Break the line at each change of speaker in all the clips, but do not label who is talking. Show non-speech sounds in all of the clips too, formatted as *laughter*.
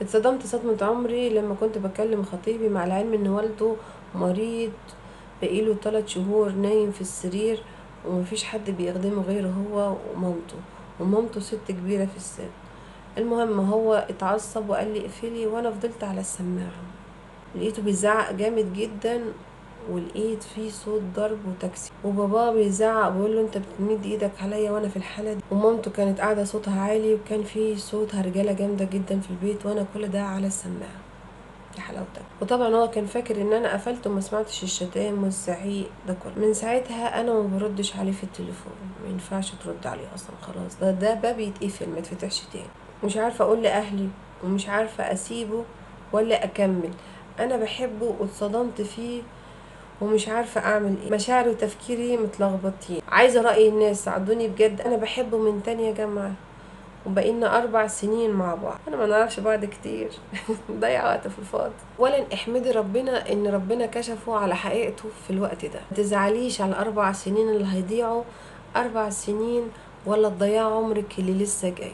اتصدمت صدمة عمري لما كنت بكلم خطيبي مع العلم إن والده مريض بقيله تلات شهور نايم في السرير ومفيش حد بيخدمه غيره هو ومامته ومامته ست كبيرة في السن. المهم هو اتعصب وقال لي اقفلي وأنا فضلت على السماعة. لقيته بيزعق جامد جدا ولقيت فيه صوت ضرب وتكسير وبابا بيزعق بيقول له انت بتمد إيدك عليا وأنا في الحالة دي. ومامته كانت قاعدة صوتها عالي وكان في صوت هرجله جامدة جدا في البيت وأنا كل ده على السماعة. يا حلاوتك. وطبعا هو كان فاكر إن أنا قفلت وما سمعتش الشتام والزعيق. ده كله. من ساعتها أنا ما بردش عليه في التليفون. ما ينفعش ترد عليه أصلا خلاص. ده ده باب يتقفل ما يتفتحش تاني. مش عارفة أقول لأهلي ومش عارفة أسيبه ولا أكمل. أنا بحبه واتصدمت فيه ومش عارفة أعمل إيه. مشاعري وتفكيري متلخبطين. عايزة رأي الناس ساعدوني بجد. أنا بحبه من تانية جامعة. وبقينا أربع سنين مع بعض. أنا ما نعرفش بعض كتير. *laughs* ضيع وقت في الفاضي. أولا احمدي ربنا إن ربنا كشفه على حقيقته في الوقت ده. متزعليش على الأربع سنين اللي هيضيعوا. أربع سنين ولا تضيع عمرك اللي لسه جاي.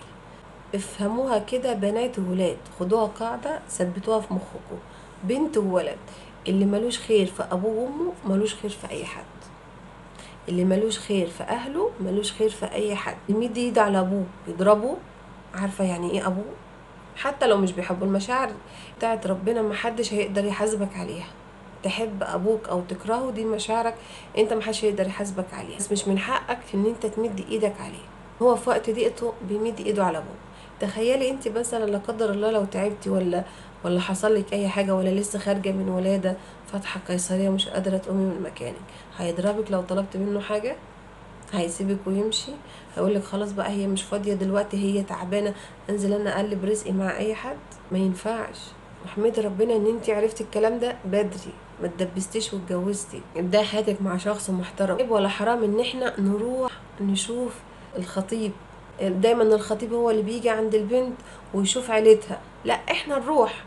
افهموها كده بنات وولاد. خدوها قاعدة ثبتوها في مخكم بنت وولد. اللي ملوش خير في أبوه وأمه ملوش خير في أي حد. اللي ملوش خير في أهله ملوش خير في أي حد. يمد ايده على أبوه يضربه. عارفة يعني إيه أبوه؟ حتى لو مش بيحبوا المشاعر بتاعت ربنا محدش هيقدر يحاسبك عليها. تحب أبوك أو تكرهه دي مشاعرك أنت محدش هيقدر يحاسبك عليها. بس مش من حقك إن أنت تمد إيدك عليه. هو في وقت ضيقته بيمد إيده على أبوه. تخيلي انت مثلا لا قدر الله لو تعبتي ولا ولا حصل لك أي حاجة ولا لسه خارجة من ولادة فاتحة قيصرية مش قادرة تقومي من مكانك. هيضربك لو طلبت منه حاجة؟ هيسيبك ويمشي؟ هيقولك خلاص بقى هي مش فاضية دلوقتي هي تعبانة انزل أنا أقلب رزقي مع أي حد؟ ما ينفعش. احمدي ربنا إن انت عرفتي الكلام ده بدري ما تدبستيش واتجوزتي. ابدأي حياتك مع شخص محترم. ولا حرام إن إحنا نروح نشوف الخطيب؟ دايما الخطيب هو اللي بيجي عند البنت ويشوف عيلتها. لا إحنا نروح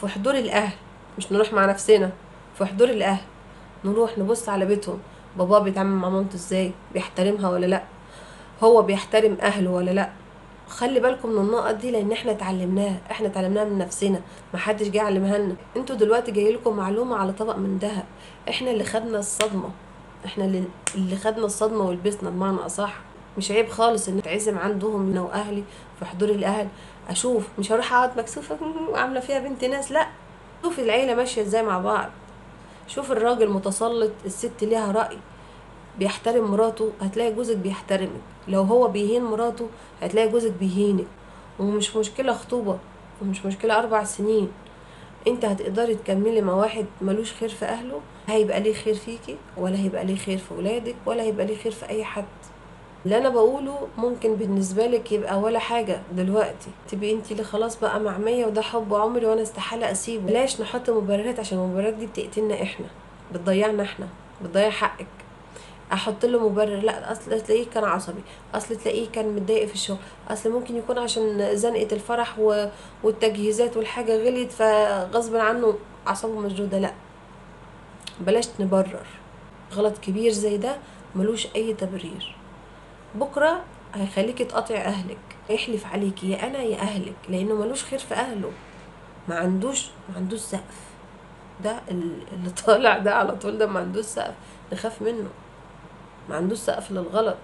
في حضور الأهل مش نروح مع نفسنا في حضور الأهل. نروح نبص على بيتهم. بابا بيتعامل مع مامته إزاي؟ بيحترمها ولا لأ؟ هو بيحترم أهله ولا لأ؟ خلي بالكم من النقط دي لأن إحنا اتعلمناها. إحنا اتعلمناها من نفسنا. محدش جه علمها لنا أنتوا دلوقتي جاي لكم معلومة على طبق من ذهب إحنا اللي خدنا الصدمة. إحنا اللي خدنا الصدمة ولبسنا بمعنى أصح. مش عيب خالص إن اتعزم عندهم أنا واهلي في حضور الأهل. أشوف مش هروح أقعد مكسوفة *laughs* وعامله فيها بنت ناس لأ. شوف العيلة ماشية إزاي مع بعض. شوف الراجل متسلط الست ليها رأي بيحترم مراته هتلاقي جوزك بيحترمك. لو هو بيهين مراته هتلاقي جوزك بيهينك. ومش مشكلة خطوبة ومش مشكلة أربع سنين. أنت هتقدري تكملي مع واحد ملوش خير في أهله هيبقى ليه خير فيكي ولا هيبقى ليه خير في ولادك ولا هيبقى ليه خير في أي حد. اللي أنا بقوله ممكن بالنسبة لك يبقى ولا حاجة دلوقتي. تبقي أنت اللي خلاص بقى معميه وده حب عمري وأنا استحالة أسيبه؟ بلاش نحط مبررات؟ عشان المبررات دي بتقتلنا إحنا بتضيعنا إحنا بتضيع حقك. أحط له مبرر؟ لأ أصل تلاقيه كان عصبي أصل تلاقيه كان متضايق في الشغل أصل ممكن يكون عشان زنقة الفرح و... والتجهيزات والحاجة غليت فغصب عنه أعصابه مشدودة. لأ بلاش نبرر. غلط كبير زي ده ملوش أي تبرير. بكرة هيخليكي تقاطعي أهلك. هيحلف عليكي يا أنا يا أهلك. لأنه ملوش خير في أهله. ما عندوش ما عندوش سقف. ده اللي طالع ده على طول ده ما عندوش سقف. نخاف منه. ما عندوش سقف للغلط.